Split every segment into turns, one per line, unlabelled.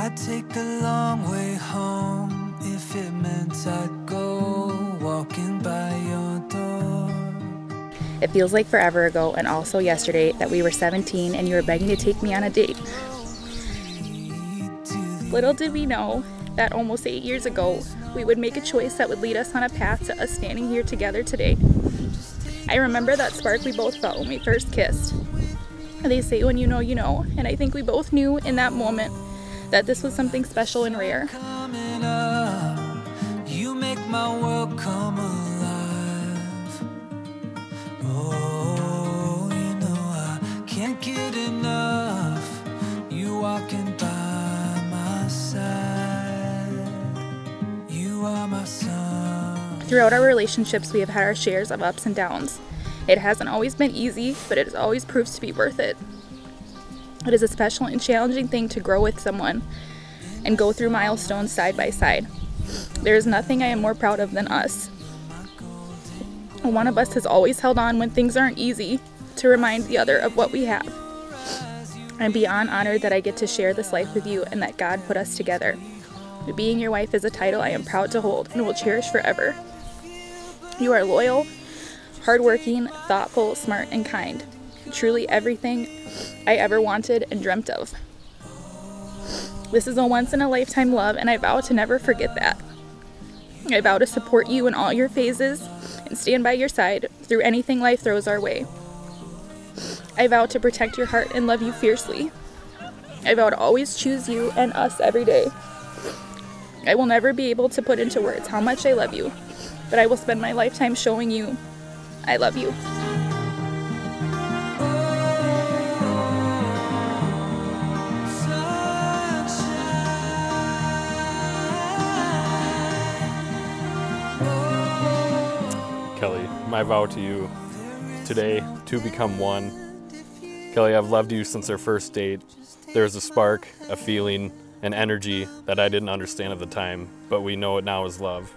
I'd take the long way home if it meant I'd go walking by your door.
It feels like forever ago and also yesterday that we were 17 and you were begging to take me on a date. Little did we know that almost eight years ago, we would make a choice that would lead us on a path to us standing here together today. I remember that spark we both felt when we first kissed. They say when you know, you know, and I think we both knew in that moment that this was something special and rare.
You make my world come alive. Oh, you know I can't get enough. You walking by my side. You are my sun.
Throughout our relationships, we have had our shares of ups and downs. It hasn't always been easy, but it has always proved to be worth it. It is a special and challenging thing to grow with someone and go through milestones side by side. There is nothing I am more proud of than us. One of us has always held on when things aren't easy to remind the other of what we have. I'm beyond honored that I get to share this life with you and that God put us together. Being your wife is a title I am proud to hold and will cherish forever. You are loyal, hardworking, thoughtful, smart, and kind. Truly everything I ever wanted and dreamt of. This is a once in a lifetime love, and I vow to never forget that. I vow to support you in all your phases and stand by your side through anything life throws our way. I vow to protect your heart and love you fiercely. I vow to always choose you and us every day. I will never be able to put into words how much I love you, but I will spend my lifetime showing you I love you.
My vow to you today to become one. Kellie, I've loved you since our first date. There's a spark, a feeling, an energy that I didn't understand at the time, but we know it now as love.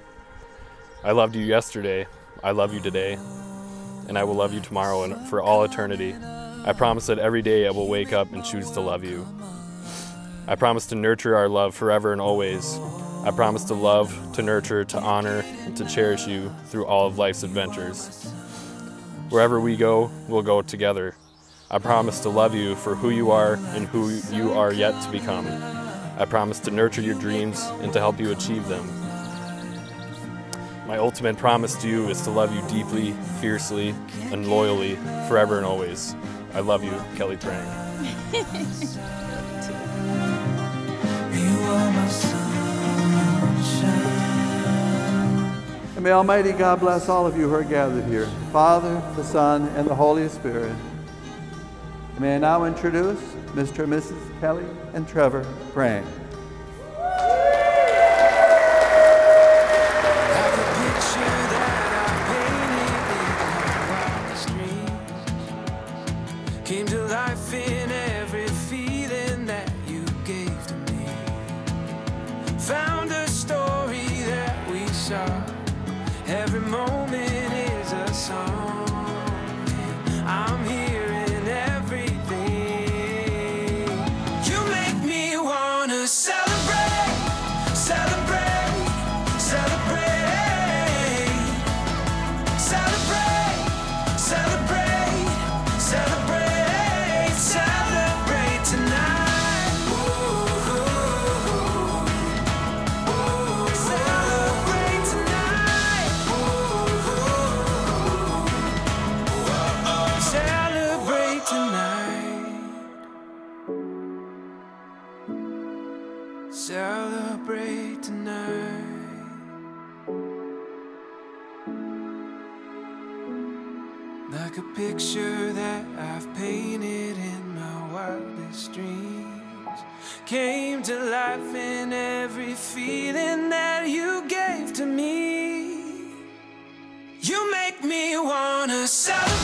I loved you yesterday. I love you today. And I will love you tomorrow and for all eternity. I promise that every day I will wake up and choose to love you. I promise to nurture our love forever and always. I promise to love, to nurture, to honor, and to cherish you through all of life's adventures. Wherever we go, we'll go together. I promise to love you for who you are and who you are yet to become. I promise to nurture your dreams and to help you achieve them. My ultimate promise to you is to love you deeply, fiercely, and loyally, forever and always. I love you, Kellie Trang.
And may Almighty God bless all of you who are gathered here, the Father, the Son, and the Holy Spirit. May I now introduce Mr. and Mrs. Kellie and Trevor Brang.
Like a picture that I've painted in my wildest dreams. Came to life in every feeling that you gave to me. You make me wanna celebrate.